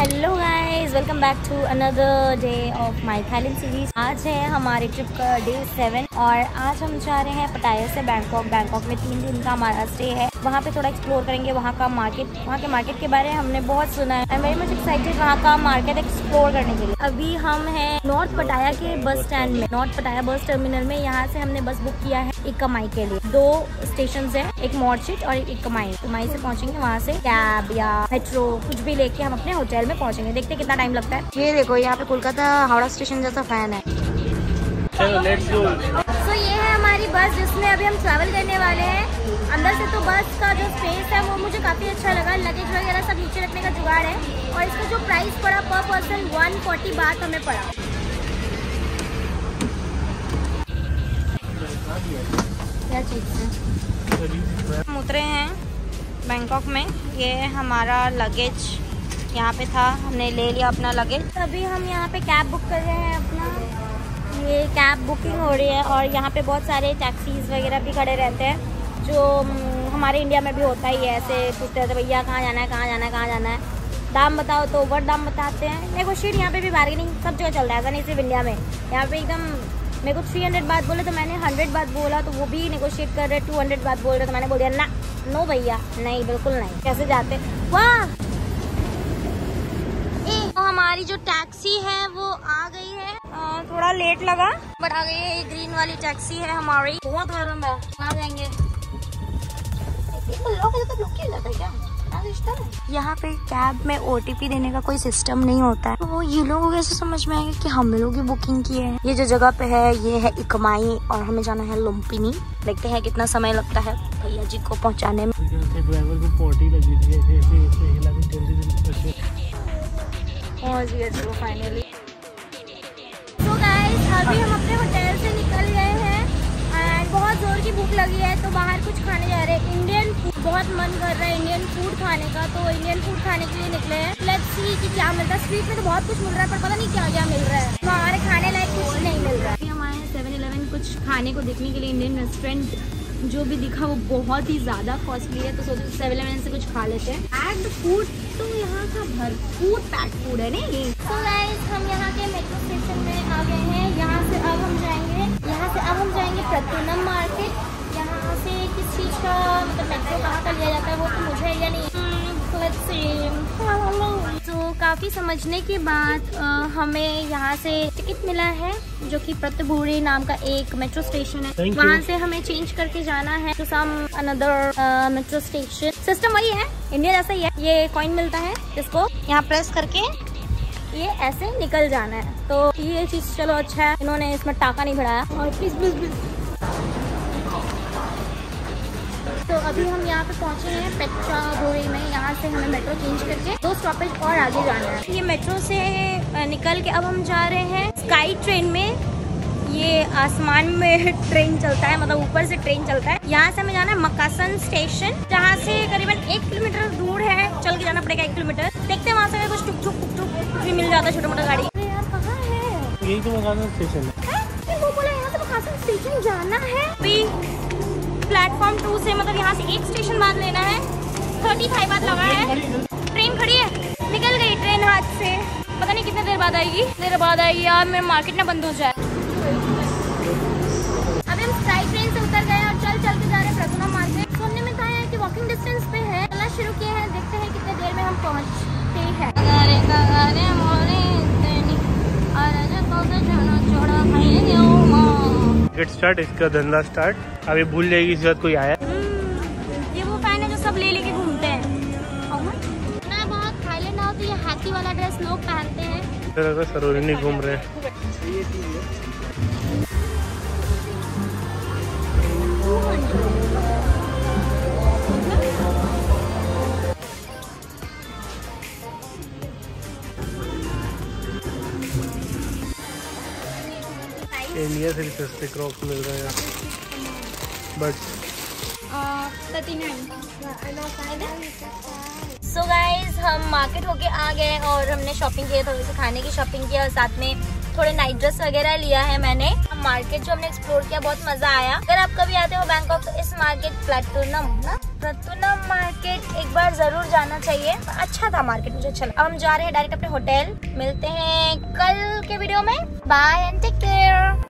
Hello guys welcome back to another day of my Thailand series आज है हमारे trip का डे सेवन और आज हम जा रहे हैं पटाया से बैंकॉक बैंकॉक में तीन दिन का हमारा स्टे है। वहाँ पे थोड़ा एक्सप्लोर करेंगे वहाँ का मार्केट वहाँ के मार्केट के बारे में हमने बहुत सुना है। आई वेरी मच एक्साइटेड वहाँ का मार्केट एक्सप्लोर करने के लिए। अभी हम हैं नॉर्थ पटाया के बस स्टैंड में। नॉर्थ पटाया बस टर्मिनल में यहाँ से हमने बस बुक किया है एक कमाई के लिए। दो स्टेशन है, एक मॉर्चिट और एक कमाई। कमाई से पहुँचेंगे वहाँ से। कैब या मेट्रो कुछ भी लेके हम अपने होटल में पहुँचेंगे। देखते कितना टाइम लगता है। ये देखो, यहाँ पे कोलकाता हावड़ा स्टेशन जैसा फ़ैन है। लेट्स तो ये है हमारी बस जिसमें अभी हम ट्रैवल करने वाले हैं। अंदर से तो बस का जो स्पेस है वो मुझे काफ़ी अच्छा लगा। लगेज वगैरह सब नीचे रखने का जुगाड़ है। और इसका जो प्राइस पड़ा पर पर्सन वन फोर्टी बात हमें पड़ा। क्या चीज़ है? हम उतरे हैं बैंकॉक में। ये हमारा लगेज यहाँ पे था। हमने ले लिया अपना लगेज अभी हम यहाँ पे कैब बुक कर रहे हैं अपना। ये कैब बुकिंग हो रही है और यहाँ पे बहुत सारे टैक्सीज वगैरह भी खड़े रहते हैं, जो हमारे इंडिया में भी होता ही है ऐसे, पूछते रहते भैया, कहाँ जाना है, कहाँ जाना है, कहाँ जाना है? दाम बताओ तो ओवर दाम बताते हैं। नेगोशिएट यहाँ पे भी बार्गेनिंग सब जगह चल रहा है, ऐसा नहीं सिर्फ़ इंडिया में। यहाँ पे एकदम, मेरे को थ्री हंड्रेड बात बोले तो मैंने हंड्रेड बात बोला तो वो भी नेगोशिएट कर रहे टू हंड्रेड बात बोल रहे तो मैंने बोल दिया, ना नो भैया, नहीं, बिल्कुल नहीं। कैसे जाते? वाह! तो हमारी जो टैक्सी है लेट लगा। बट आ गई है ये ग्रीन वाली टैक्सी है हमारी। बहुत गर्म है। आ जाएँगे? यहाँ पे कैब में ओ देने का कोई सिस्टम नहीं होता है। तो ये लोग को कैसे समझ में आएँगे कि हम लोग ही बुकिंग किए हैं? ये जो जगह पे है ये है इकमाई और हमें जाना है लुम्पिनी। देखते हैं कितना समय लगता है भैया जी को पहुँचाने में। ड्राइवर को पोटी अभी हम अपने होटल से निकल गए हैं एंड बहुत ज़ोर की भूख लगी है तो बाहर कुछ खाने जा रहे हैं। इंडियन फ़ूड बहुत मन कर रहा है इंडियन फ़ूड खाने का तो इंडियन फ़ूड खाने के लिए निकले हैं। लेट्स सी कि क्या मिलता है। स्ट्रीट में तो बहुत कुछ मिल रहा है, पर पता नहीं क्या क्या मिल रहा है। हमारे खाने लायक कुछ नहीं मिल रहा है। हमारे सेवन इलेवन कुछ खाने को देखने के लिए इंडियन रेस्टोरेंट जो भी दिखा वो बहुत ही ज़्यादा कॉस्टली है तो सोचो सेवन इलेवन से कुछ खा लेते हैं। एंड फ़ूड तो यहाँ का भरपूर पैक फ़ूड है नहीं तो गाइस हम यहाँ के मेट्रो स्टेशन में आ गए हैं। यहाँ से अब हम जाएँगे यहाँ से अब हम जाएँगे प्रतुनम मार्केट यहाँ से किस चीज़ का मतलब मेट्रो कहाँ का लिया जाता है वो तो मुझे आइडिया नहीं काफ़ी समझने के बाद हमें यहाँ से टिकट मिला है जो कि प्रत्यभूरी नाम का एक मेट्रो स्टेशन है। वहाँ से हमें चेंज करके जाना है to some another metro station system वही है इंडिया जैसा ही है। ये कॉइन मिलता है जिसको यहाँ प्रेस करके ये ऐसे निकल जाना है। तो ये चीज़ चलो अच्छा है इन्होंने इसमें टाका नहीं भराया। और प्लीज़ प्लीज़ प्लीज़ तो अभी हम यहाँ पे पहुँचे हैं पेट्रा भोरी में। यहाँ से हमें मेट्रो चेंज करके दो स्टॉपेज और आगे जाना है। ये मेट्रो से निकल के अब हम जा रहे हैं स्काई ट्रेन में। ये आसमान में ट्रेन चलता है मतलब ऊपर से ट्रेन चलता है। यहाँ से हमें जाना है मकासन स्टेशन जहाँ से करीबन एक किलोमीटर दूर है। चल के जाना पड़ेगा एक किलोमीटर। देखते हैं वहाँ से कुछ टुक टुक टुक टुक भी मिल जाता है छोटा मोटा गाड़ी यार कहाँ है? यही तो मकान स्टेशन है। हैं? फिर वो बोला यहाँ से मकासन स्टेशन जाना है। प्लेटफॉर्म टू से मतलब यहाँ से एक स्टेशन बाद लेना है। थर्टी फाइव बाद लगा है। ट्रेन खड़ी है। निकल गई ट्रेन हाथ से। पता नहीं कितने देर बाद आएगी। देर बाद आएगी यार, मेरा मार्केट ना बंद हो जाए। अभी हम स्काई ट्रेन से उतर गए और चल चल के जा रहे हैं प्रथमा मार्केट। सुनने में कहा है कि वॉकिंग डिस्टेंस पे है। चलना शुरू किए हैं। देखते हैं कितने देर में हम पहुँचते हैं अरे अरे मोरे तेनी अरे जब तो जाना छोड़ा भाई ने ओ माँ गेट स्टार्ट इसका धंधा स्टार्ट अभी भूल जाएगी इस बात कोई आया हम्म, ये वो फ़ैन है जो सब ले लेके घूमते हैं. बहुत थाईलैंड आओ तो ये हाथी वाला ड्रेस लोग पहनते हैं. इधर अगर सरोजिनी घूम रहे हैं. इंडिया से सस्ते क्रॉप्स मिल रहे हैं। बट सो गाइज़ हम मार्केट होके आ गए और हमने शॉपिंग किया, थोड़ी सी खाने की शॉपिंग किया और साथ में थोड़े नाइट ड्रेस वगैरह लिया है मैंने। मार्केट जो हमने एक्सप्लोर किया, बहुत मज़ा आया। अगर आप कभी आते हो बैंकॉक तो इस मार्केट प्लेटफॉर्म ना? मार्केट एक बार ज़रूर जाना चाहिए। अच्छा था मार्केट मुझे अच्छा अब हम जा रहे हैं डायरेक्ट अपने होटल मिलते हैं कल के वीडियो में। Bye and take care